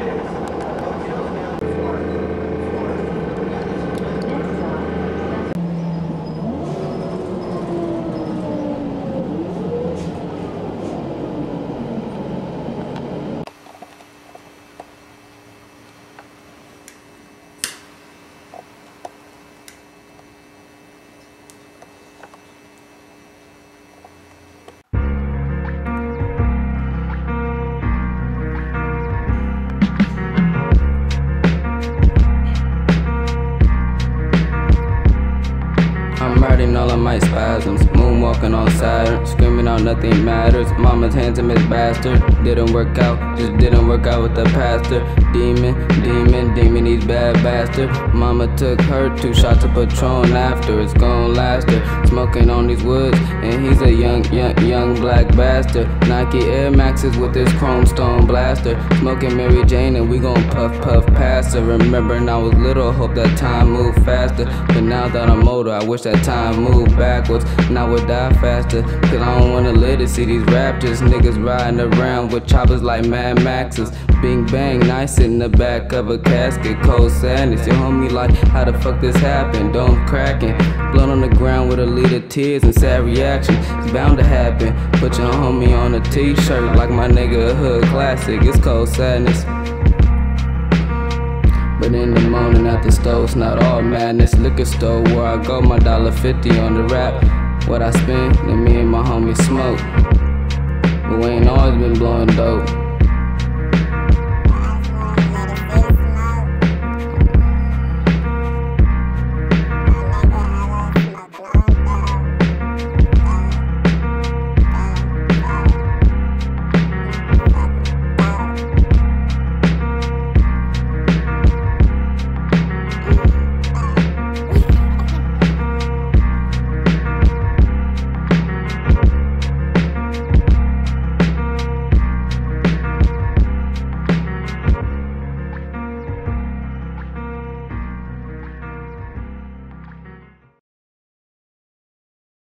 that is. Might spasms. Moonwalking on Saturn, screaming out nothing matters. Mama's hands handsome as bastard. Didn't work out, just didn't work out with the pastor. Demon, demon, demon, he's bad bastard. Mama took her two shots of Patron after. It's gon' last her. Smoking on these woods, and he's a young, young, young black bastard. Nike Air Maxes with this chrome stone blaster. Smoking Mary Jane, and we gon' puff, puff past her. Remembering I was little, hope that time moved faster. But now that I'm older, I wish that time moved backwards. And I would die faster. Cause I don't wanna live to see these raptors. Niggas riding around with choppers like Mad Maxes. Bing bang, nice in the back of a casket. Cold sadness. Your homie like, how the fuck this happened? Don't cracking. Blood on the ground with a liter tears and sad reaction. It's bound to happen. Put your homie on a t-shirt like my nigga hood classic. It's cold sadness. But in the morning at the store, it's not all madness. Liquor store where I go, my dollar fifty on the rap. What I spend, then me and my homie smoke. But we ain't always been blowing dope.